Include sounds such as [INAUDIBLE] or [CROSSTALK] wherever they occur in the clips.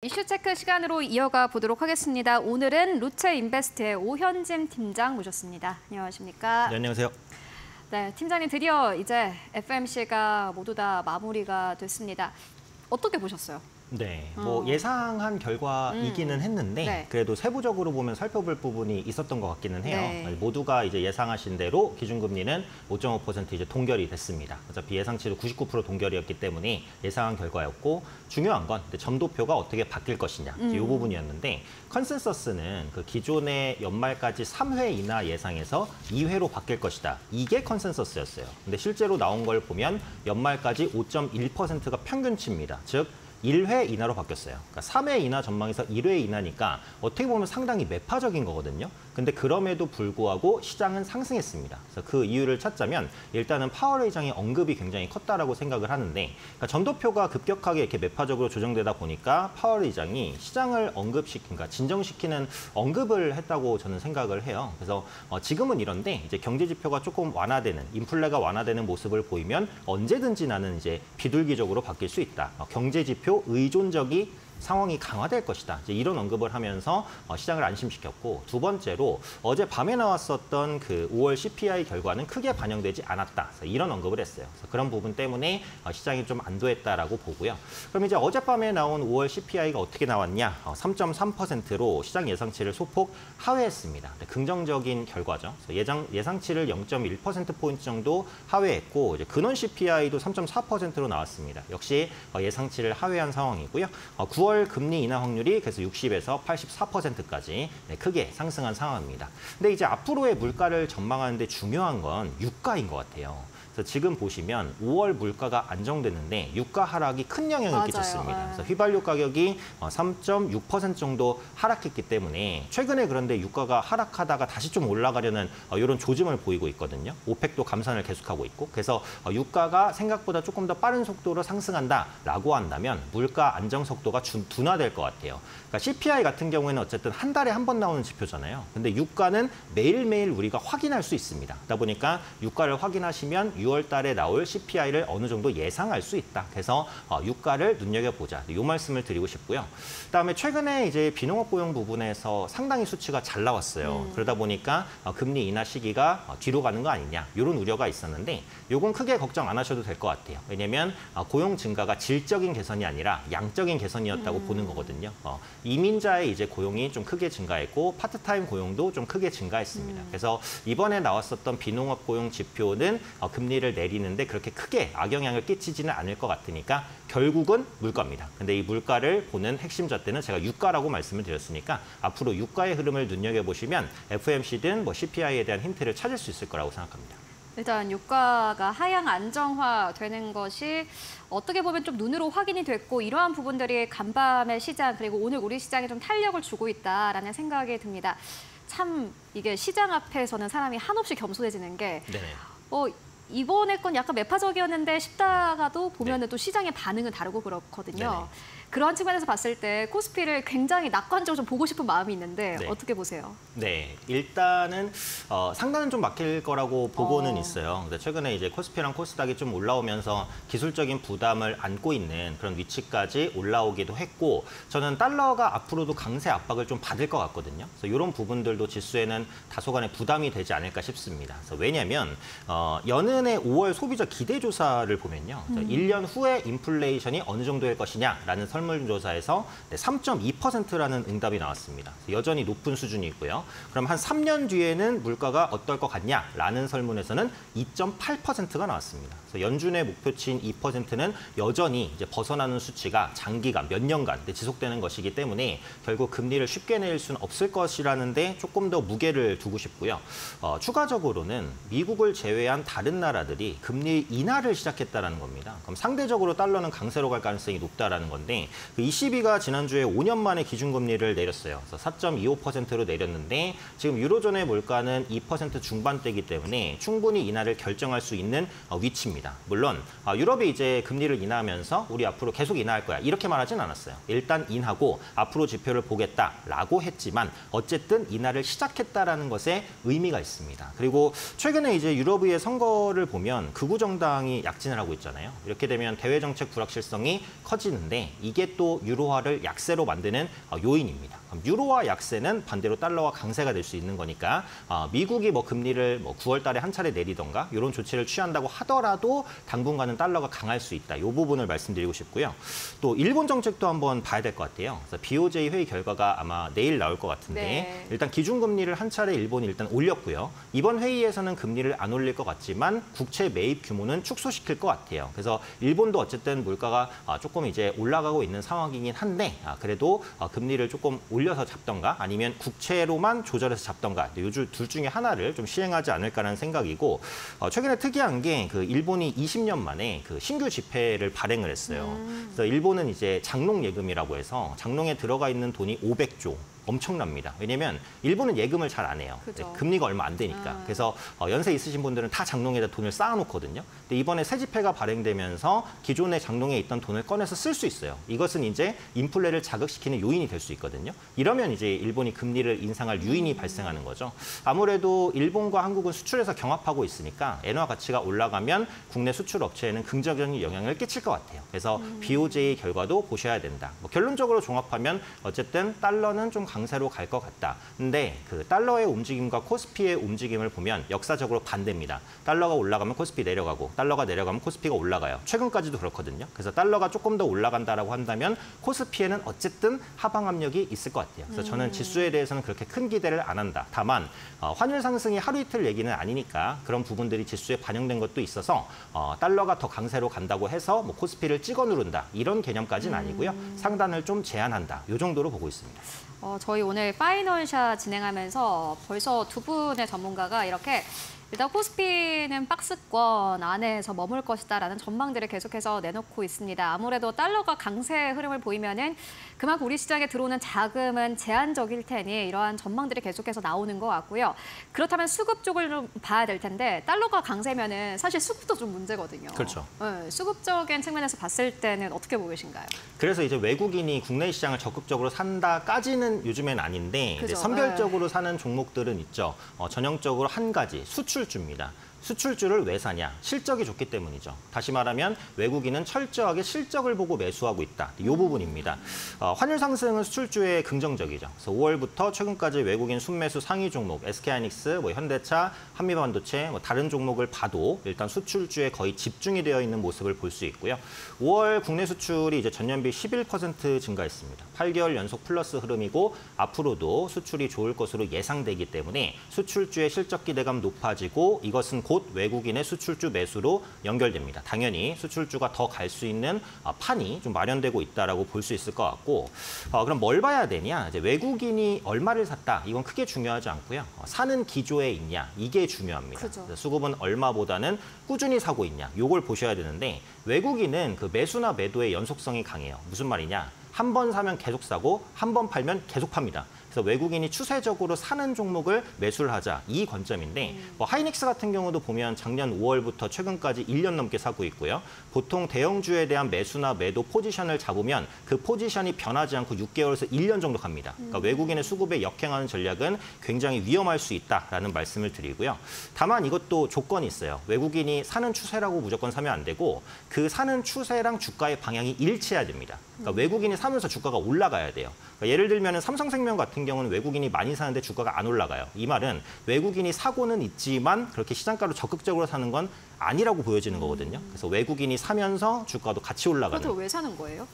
이슈 체크 시간으로 이어가 보도록 하겠습니다. 오늘은 루체 인베스트의 오현진 팀장 모셨습니다. 안녕하십니까? 네, 안녕하세요. 네, 팀장님 드디어 이제 FMC가 모두 다 마무리가 됐습니다. 어떻게 보셨어요? 네, 뭐 어. 예상한 결과이기는 음. 했는데 네. 그래도 세부적으로 보면 살펴볼 부분이 있었던 것 같기는 해요. 네. 모두가 이제 예상하신 대로 기준금리는 5.5% 이제 동결이 됐습니다. 어차피 예상치도 99% 동결이었기 때문에 예상한 결과였고 중요한 건 점도표가 어떻게 바뀔 것이냐 이제 이 음. 부분이었는데 컨센서스는 그 기존의 연말까지 3회 이나 예상해서 2회로 바뀔 것이다. 이게 컨센서스였어요. 근데 실제로 나온 걸 보면 연말까지 5.1%가 평균치입니다. 즉 1회 이하로 바뀌었어요. 그러니까 3회 이하 전망에서 1회 이하니까 어떻게 보면 상당히 매파적인 거거든요. 근데 그럼에도 불구하고 시장은 상승했습니다. 그래서 그 이유를 찾자면 일단은 파월 의장의 언급이 굉장히 컸다라고 생각을 하는데 그러니까 점도표가 급격하게 이렇게 매파적으로 조정되다 보니까 파월 의장이 시장을 언급시킨, 그러니까 진정시키는 언급을 했다고 저는 생각을 해요. 그래서 어, 지금은 이런데 이제 경제 지표가 조금 완화되는, 인플레가 완화되는 모습을 보이면 언제든지 나는 이제 비둘기적으로 바뀔 수 있다. 어, 경제 지표 의존적이 상황이 강화될 것이다. 이제 이런 언급을 하면서 어, 시장을 안심시켰고 두 번째로 어제 밤에 나왔었던 그 5월 CPI 결과는 크게 반영되지 않았다. 이런 언급을 했어요. 그래서 그런 부분 때문에 어, 시장이 좀 안도했다라고 보고요. 그럼 이제 어젯밤에 나온 5월 CPI가 어떻게 나왔냐? 어, 3.3%로 시장 예상치를 소폭 하회했습니다. 네, 긍정적인 결과죠. 예상 예상치를 0.1% 포인트 정도 하회했고 근원 CPI도 3.4%로 나왔습니다. 역시 어, 예상치를 하회한 상황이고요. 어, 9월 금리 인하 확률이 그래서 60에서 84%까지 네, 크게 상승한 상황입니다. 근데 이제 앞으로의 물가를 전망하는데 중요한 건 유가인 것 같아요. 그래서 지금 보시면 5월 물가가 안정됐는데 유가 하락이 큰 영향을 맞아요. 끼쳤습니다. 네. 그래서 휘발유 가격이 3.6% 정도 하락했기 때문에 최근에 그런데 유가가 하락하다가 다시 좀 올라가려는 이런 조짐을 보이고 있거든요. 오펙도 감산을 계속하고 있고 그래서 어, 유가가 생각보다 조금 더 빠른 속도로 상승한다라고 한다면 물가 안정 속도가 준- 둔화될 것 같아요. 그러니까 CPI 같은 경우에는 어쨌든 한 달에 한 번 나오는 지표잖아요. 근데 유가는 매일매일 우리가 확인할 수 있습니다. 그러다 보니까 유가를 확인하시면 6월 달에 나올 CPI를 어느 정도 예상할 수 있다. 그래서 어, 유가를 눈여겨보자. 이 말씀을 드리고 싶고요. 그다음에 최근에 이제 비농업 고용 부분에서 상당히 수치가 잘 나왔어요. 그러다 보니까 어, 금리 인하 시기가 어, 뒤로 가는 거 아니냐 이런 우려가 있었는데 요건 크게 걱정 안 하셔도 될 것 같아요. 왜냐하면 어, 고용 증가가 질적인 개선이 아니라 양적인 개선이었다고 보는 거거든요. 어, 이민자의 이제 고용이 좀 크게 증가했고 파트타임 고용도 좀 크게 증가했습니다. 그래서 이번에 나왔었던 비농업 고용 지표는 어, 금리 를 내리는데 그렇게 크게 악영향을 끼치지는 않을 것 같으니까 결국은 물가입니다. 근데 이 물가를 보는 핵심 잣대는 제가 유가라고 말씀을 드렸으니까 앞으로 유가의 흐름을 눈여겨보시면 FOMC든 뭐 CPI에 대한 힌트를 찾을 수 있을 거라고 생각합니다. 일단 유가가 하향 안정화되는 것이 어떻게 보면 좀 눈으로 확인이 됐고 이러한 부분들이 간밤의 시장 그리고 오늘 우리 시장에 좀 탄력을 주고 있다라는 생각이 듭니다. 참 이게 시장 앞에서는 사람이 한없이 겸손해지는 게 네. 어, 이번에 건 약간 매파적이었는데 싶다가도 보면 은 또 시장의 반응은 다르고 그렇거든요. 네네. 그런 측면에서 봤을 때 코스피를 굉장히 낙관적으로 좀 보고 싶은 마음이 있는데 네. 어떻게 보세요? 네, 일단은 어, 상단은 좀 막힐 거라고 보고는 어. 있어요. 근데 최근에 이제 코스피랑 코스닥이 좀 올라오면서 기술적인 부담을 안고 있는 그런 위치까지 올라오기도 했고, 저는 달러가 앞으로도 강세 압박을 좀 받을 것 같거든요. 그래서 이런 부분들도 지수에는 다소간의 부담이 되지 않을까 싶습니다. 그래서 왜냐하면 어, 연은의 5월 소비자 기대 조사를 보면요, 저 1년 후에 인플레이션이 어느 정도일 것이냐라는 설문조사에서 3.2%라는 응답이 나왔습니다. 여전히 높은 수준이고요. 그럼 한 3년 뒤에는 물가가 어떨 것 같냐라는 설문에서는 2.8%가 나왔습니다. 연준의 목표치인 2%는 여전히 이제 벗어나는 수치가 장기간 몇 년간 지속되는 것이기 때문에 결국 금리를 쉽게 내릴 수는 없을 것이라는데 조금 더 무게를 두고 싶고요. 어, 추가적으로는 미국을 제외한 다른 나라들이 금리 인하를 시작했다라는 겁니다. 그럼 상대적으로 달러는 강세로 갈 가능성이 높다라는 건데 그 ECB가 지난주에 5년 만에 기준금리를 내렸어요. 그래서 4.25%로 내렸는데 지금 유로존의 물가는 2% 중반대이기 때문에 충분히 인하를 결정할 수 있는 어, 위치입니다. 있습니다. 물론 아, 유럽이 이제 금리를 인하하면서 우리 앞으로 계속 인하할 거야 이렇게 말하진 않았어요. 일단 인하고 앞으로 지표를 보겠다라고 했지만 어쨌든 인하를 시작했다라는 것에 의미가 있습니다. 그리고 최근에 이제 유럽의 선거를 보면 극우 정당이 약진을 하고 있잖아요. 이렇게 되면 대외 정책 불확실성이 커지는데 이게 또 유로화를 약세로 만드는 어, 요인입니다. 유로화 약세는 반대로 달러와 강세가 될 수 있는 거니까 어, 미국이 뭐 금리를 뭐 9월 달에 한 차례 내리던가 이런 조치를 취한다고 하더라도 당분간은 달러가 강할 수 있다. 이 부분을 말씀드리고 싶고요. 또 일본 정책도 한번 봐야 될 것 같아요. 그래서 BOJ 회의 결과가 아마 내일 나올 것 같은데 네. 일단 기준금리를 한 차례 일본이 일단 올렸고요. 이번 회의에서는 금리를 안 올릴 것 같지만 국채 매입 규모는 축소시킬 것 같아요. 그래서 일본도 어쨌든 물가가 아, 조금 이제 올라가고 있는 상황이긴 한데 아, 그래도 어, 금리를 조금 올 려서 잡던가 아니면 국채로만 조절해서 잡던가 요즘 둘 중에 하나를 좀 시행하지 않을까라는 생각이고 어, 최근에 특이한 게 그 일본이 20년 만에 그 신규 지폐를 발행을 했어요. 그래서 일본은 이제 장롱 예금이라고 해서 장롱에 들어가 있는 돈이 500조. 엄청납니다. 왜냐면 일본은 예금을 잘 안 해요. 그죠. 네, 금리가 얼마 안 되니까. 아. 그래서 어, 연세 있으신 분들은 다 장롱에다 돈을 쌓아놓거든요. 근데 이번에 새 지폐가 발행되면서 기존의 장롱에 있던 돈을 꺼내서 쓸 수 있어요. 이것은 이제 인플레를 자극시키는 요인이 될 수 있거든요. 이러면 이제 일본이 금리를 인상할 유인이 발생하는 거죠. 아무래도 일본과 한국은 수출에서 경합하고 있으니까 엔화 가치가 올라가면 국내 수출 업체에는 긍정적인 영향을 끼칠 것 같아요. 그래서 BOJ 결과도 보셔야 된다. 뭐 결론적으로 종합하면 어쨌든 달러는 좀 강 세로 갈 것 같다. 근데 그 달러의 움직임과 코스피의 움직임을 보면 역사적으로 반대입니다. 달러가 올라가면 코스피 내려가고 달러가 내려가면 코스피가 올라가요. 최근까지도 그렇거든요. 그래서 달러가 조금 더 올라간다라고 한다면 코스피에는 어쨌든 하방 압력이 있을 것 같아요. 그래서 저는 지수에 대해서는 그렇게 큰 기대를 안 한다. 다만 어, 환율 상승이 하루 이틀 얘기는 아니니까 그런 부분들이 지수에 반영된 것도 있어서 어, 달러가 더 강세로 간다고 해서 뭐 코스피를 찍어 누른다 이런 개념까지는 아니고요. 상단을 좀 제한한다. 이 정도로 보고 있습니다. 어, 저희 오늘 파이널샷 진행하면서 벌써 두 분의 전문가가 이렇게 일단 코스피는 박스권 안에서 머물 것이다라는 전망들을 계속해서 내놓고 있습니다. 아무래도 달러가 강세 흐름을 보이면은 그만큼 우리 시장에 들어오는 자금은 제한적일 테니 이러한 전망들이 계속해서 나오는 것 같고요. 그렇다면 수급 쪽을 좀 봐야 될 텐데 달러가 강세면은 사실 수급도 좀 문제거든요. 그렇죠. 네, 수급적인 측면에서 봤을 때는 어떻게 보고 계신가요? 그래서 이제 외국인이 국내 시장을 적극적으로 산다까지는 요즘엔 아닌데. 선별적으로 사는 종목들은 있죠. 어, 전형적으로 한 가지 수출 주입니다. 수출주를 왜 사냐? 실적이 좋기 때문이죠. 다시 말하면 외국인은 철저하게 실적을 보고 매수하고 있다. 이 부분입니다. 어, 환율 상승은 수출주에 긍정적이죠. 그래서 5월부터 최근까지 외국인 순매수 상위 종목, SK하이닉스, 뭐 현대차, 한미반도체, 뭐 다른 종목을 봐도 일단 수출주에 거의 집중이 되어 있는 모습을 볼 수 있고요. 5월 국내 수출이 이제 전년비 11% 증가했습니다. 8개월 연속 플러스 흐름이고 앞으로도 수출이 좋을 것으로 예상되기 때문에 수출주의 실적 기대감 높아지고 이것은 곧 외국인의 수출주 매수로 연결됩니다. 당연히 수출주가 더 갈 수 있는 아, 판이 좀 마련되고 있다라고 볼 수 있을 것 같고 어, 그럼 뭘 봐야 되냐? 이제 외국인이 얼마를 샀다 이건 크게 중요하지 않고요. 어, 사는 기조에 있냐 이게 중요합니다. 그죠. 수급은 얼마보다는 꾸준히 사고 있냐 요걸 보셔야 되는데 외국인은 그 매수나 매도의 연속성이 강해요. 무슨 말이냐? 한 번 사면 계속 사고 한 번 팔면 계속 팝니다. 그래서 외국인이 추세적으로 사는 종목을 매수를 하자 이 관점인데 뭐 하이닉스 같은 경우도 보면 작년 5월부터 최근까지 1년 넘게 사고 있고요. 보통 대형주에 대한 매수나 매도 포지션을 잡으면 그 포지션이 변하지 않고 6개월에서 1년 정도 갑니다. 그러니까 외국인의 수급에 역행하는 전략은 굉장히 위험할 수 있다라는 말씀을 드리고요. 다만 이것도 조건이 있어요. 외국인이 사는 추세라고 무조건 사면 안 되고 그 사는 추세랑 주가의 방향이 일치해야 됩니다. 그러니까 외국인이 사면서 주가가 올라가야 돼요. 그러니까 예를 들면 삼성생명 같은 경우는 외국인이 많이 사는데 주가가 안 올라가요. 이 말은 외국인이 사고는 있지만 그렇게 시장가로 적극적으로 사는 건 아니라고 보여지는 거거든요. 그래서 외국인이 사면서 주가도 같이 올라가는 그것도 왜 사는 거예요?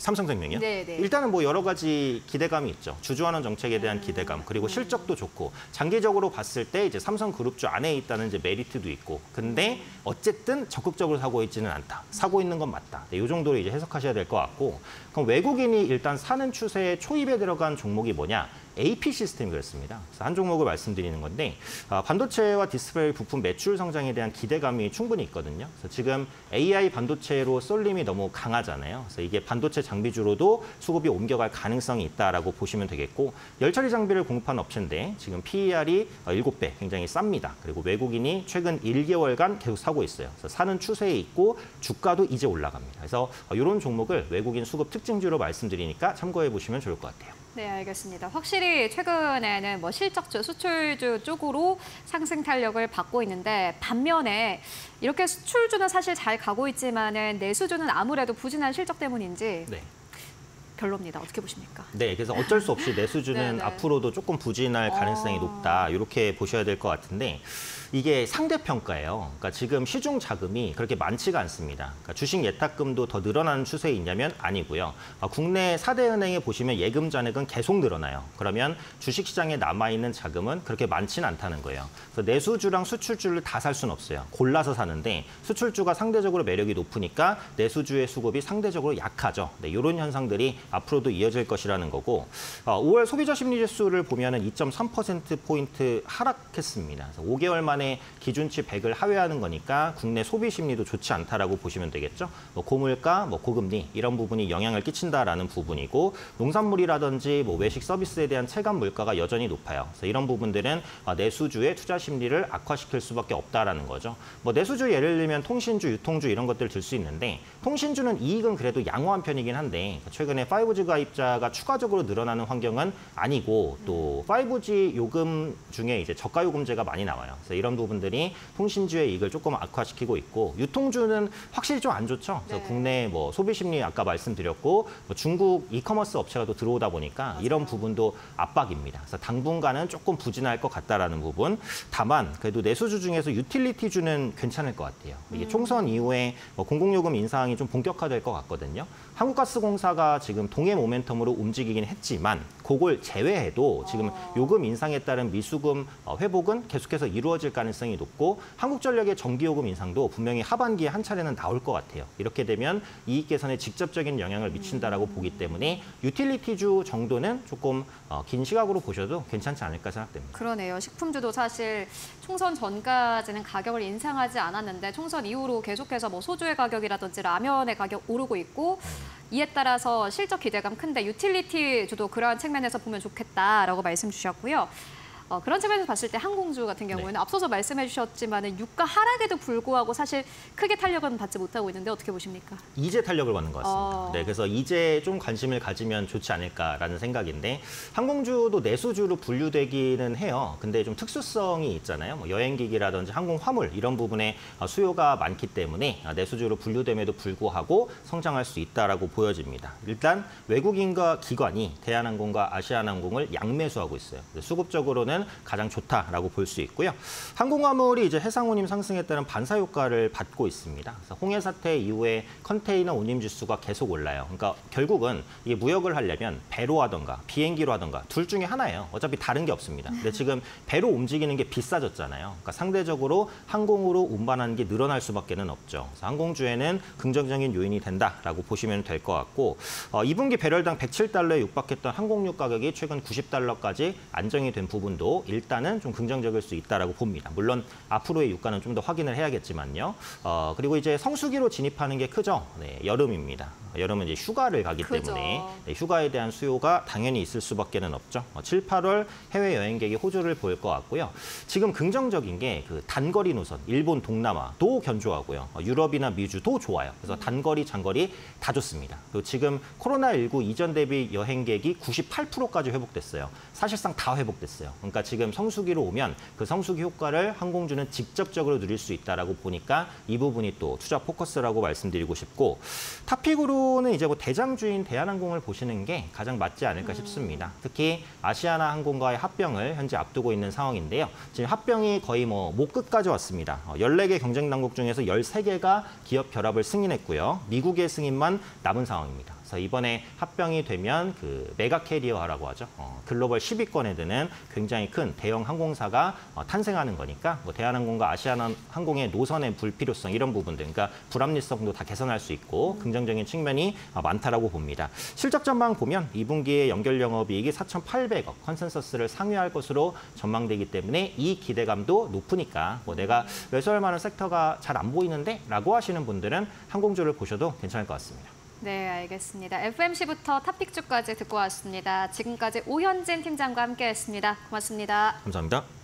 삼성생명이요? 네, 네. 일단은 뭐 여러 가지 기대감이 있죠. 주주환원 정책에 대한 기대감 그리고 실적도 좋고 장기적으로 봤을 때 이제 삼성그룹주 안에 있다는 이제 메리트도 있고 근데 어쨌든 적극적으로 사고 있지는 않다. 사고 있는 건 맞다. 네, 이 정도로 이제 해석하셔야 될 것 같고 그럼 외국인이 일단 사는 추세에 초입에 들어간 종목이 뭐냐? AP 시스템이 그렇습니다. 그래서 한 종목을 말씀드리는 건데 아, 반도체와 디스플레이 부품 매출 성장에 대한 기대감이 충분히 있거든요. 그래서 지금 AI 반도체로 쏠림이 너무 강하잖아요. 그래서 이게 반도체 장비주로도 수급이 옮겨갈 가능성이 있다라고 보시면 되겠고 열처리 장비를 공급한 업체인데 지금 PER이 7배 굉장히 쌉니다. 그리고 외국인이 최근 1개월간 계속 사고 있어요. 그래서 사는 추세에 있고 주가도 이제 올라갑니다. 그래서 이런 종목을 외국인 수급 특징주로 말씀드리니까 참고해 보시면 좋을 것 같아요. 네, 알겠습니다. 확실히 최근에는 뭐 실적주, 수출주 쪽으로 상승 탄력을 받고 있는데 반면에 이렇게 수출주는 사실 잘 가고 있지만은 내수주는 아무래도 부진한 실적 때문인지 네. 별로입니다. 어떻게 보십니까? 네, 그래서 어쩔 수 없이 내수주는 [LAUGHS] 네네. 앞으로도 조금 부진할 가능성이 어. 높다 이렇게 보셔야 될 것 같은데 이게 상대평가예요. 그러니까 지금 시중 자금이 그렇게 많지가 않습니다. 그러니까 주식 예탁금도 더 늘어나는 추세에 있냐면 아니고요. 아, 국내 4대 은행에 보시면 예금 잔액은 계속 늘어나요. 그러면 주식시장에 남아있는 자금은 그렇게 많지는 않다는 거예요. 그래서 내수주랑 수출주를 다 살 수는 없어요. 골라서 사는데 수출주가 상대적으로 매력이 높으니까 내수주의 수급이 상대적으로 약하죠. 네, 이런 현상들이 앞으로도 이어질 것이라는 거고 어, 5월 소비자 심리 지수를 보면 은 2.3% 포인트 하락했습니다. 그래서 5개월 만에 기준치 100을 하회하는 거니까 국내 소비 심리도 좋지 않다라고 보시면 되겠죠. 뭐 고물가, 뭐 고금리 이런 부분이 영향을 끼친다라는 부분이고 농산물이라든지 뭐 외식 서비스에 대한 체감 물가가 여전히 높아요. 그래서 이런 부분들은 어, 내수주의 투자 심리를 악화시킬 수밖에 없다라는 거죠. 뭐 내수주 예를 들면 통신주, 유통주 이런 것들 들 수 있는데 통신주는 이익은 그래도 양호한 편이긴 한데 최근에 5G 가입자가 추가적으로 늘어나는 환경은 아니고 또 5G 요금 중에 이제 저가 요금제가 많이 나와요. 그래서 이런 부분들이 통신주의 이익을 조금 악화시키고 있고 유통주는 확실히 좀 안 좋죠. 그래서 네. 국내 뭐 소비 심리 아까 말씀드렸고 뭐 중국 이커머스 업체가 또 들어오다 보니까 이런 부분도 압박입니다. 그래서 당분간은 조금 부진할 것 같다라는 부분. 다만 그래도 내수주 중에서 유틸리티주는 괜찮을 것 같아요. 이게 총선 이후에 뭐 공공요금 인상이 좀 본격화될 것 같거든요. 한국가스공사가 지금 동해 모멘텀으로 움직이긴 했지만 그걸 제외해도 지금 요금 인상에 따른 미수금 어, 회복은 계속해서 이루어질 가능성이 높고 한국전력의 전기요금 인상도 분명히 하반기에 한 차례는 나올 것 같아요. 이렇게 되면 이익 개선에 직접적인 영향을 미친다라고 보기 때문에 유틸리티주 정도는 조금 어, 긴 시각으로 보셔도 괜찮지 않을까 생각됩니다. 그러네요. 식품주도 사실 총선 전까지는 가격을 인상하지 않았는데 총선 이후로 계속해서 뭐 소주의 가격이라든지 라면의 가격 오르고 있고 이에 따라서 실적 기대감 큰데 유틸리티 주도 그러한 측면에서 보면 좋겠다라고 말씀 주셨고요. 어, 그런 측면에서 봤을 때 항공주 같은 경우에는 앞서서 말씀해 주셨지만 유가 하락에도 불구하고 사실 크게 탄력은 받지 못하고 있는데 어떻게 보십니까? 이제 탄력을 받는 것 같습니다. 어. 네, 그래서 이제 좀 관심을 가지면 좋지 않을까라는 생각인데 항공주도 내수주로 분류되기는 해요. 근데 좀 특수성이 있잖아요. 뭐 여행기기라든지 항공 화물 이런 부분에 어, 수요가 많기 때문에 어, 내수주로 분류됨에도 불구하고 성장할 수 있다라고 보여집니다. 일단 외국인과 기관이 대한항공과 아시아나항공을 양매수하고 있어요. 수급적으로는 가장 좋다라고 볼 수 있고요. 항공화물이 이제 해상 운임 상승에 따른 반사 효과를 받고 있습니다. 그래서 홍해 사태 이후에 컨테이너 운임 지수가 계속 올라요. 그러니까 결국은 이게 무역을 하려면 배로 하던가 비행기로 하던가 둘 중에 하나예요. 어차피 다른 게 없습니다. 근데 지금 배로 움직이는 게 비싸졌잖아요. 그러니까 상대적으로 항공으로 운반하는 게 늘어날 수밖에 는 없죠. 그래서 항공주에는 긍정적인 요인이 된다라고 보시면 될 것 같고 어, 2분기 배럴당 107달러에 육박했던 항공유 가격이 최근 90달러까지 안정이 된 부분도 일단은 좀 긍정적일 수 있다라고 봅니다. 물론 앞으로의 유가는 좀 더 확인을 해야겠지만요. 어, 그리고 이제 성수기로 진입하는 게 크죠. 네, 여름입니다. 여름은 이제 휴가를 가기 그죠. 때문에 네, 휴가에 대한 수요가 당연히 있을 수밖에는 없죠. 어, 7, 8월 해외 여행객이 호조를 보일 것 같고요. 지금 긍정적인 게 그 단거리 노선, 일본 동남아도 견조하고요. 어, 유럽이나 미주도 좋아요. 그래서 단거리, 장거리 다 좋습니다. 그리고 지금 코로나19 이전 대비 여행객이 98%까지 회복됐어요. 사실상 다 회복됐어요. 그러니까 지금 성수기로 오면 그 성수기 효과를 항공주는 직접적으로 누릴 수 있다라고 보니까 이 부분이 또 투자 포커스라고 말씀드리고 싶고 탑픽으로는 이제 뭐 대장주인 대한항공을 보시는 게 가장 맞지 않을까 싶습니다. 특히 아시아나 항공과의 합병을 현재 앞두고 있는 상황인데요. 지금 합병이 거의 뭐 목끝까지 왔습니다. 어, 14개 경쟁 당국 중에서 13개가 기업 결합을 승인했고요. 미국의 승인만 남은 상황입니다. 그래서 이번에 합병이 되면 그 mega carrier라고 하죠. 어, 글로벌 10위권에 드는 굉장히 큰 대형 항공사가 어, 탄생하는 거니까 뭐 대한항공과 아시아나항공의 노선의 불필요성 이런 부분들, 그러니까 불합리성도 다 개선할 수 있고 긍정적인 측면이 어, 많다라고 봅니다. 실적 전망 보면 2분기에 연결 영업이익이 4,800억 컨센서스를 상회할 것으로 전망되기 때문에 이 기대감도 높으니까 뭐 내가 매수할 만한 섹터가 잘 안 보이는데라고 하시는 분들은 항공주를 보셔도 괜찮을 것 같습니다. 네, 알겠습니다. FMC부터 탑픽주까지 듣고 왔습니다. 지금까지 오현진 팀장과 함께했습니다. 고맙습니다. 감사합니다.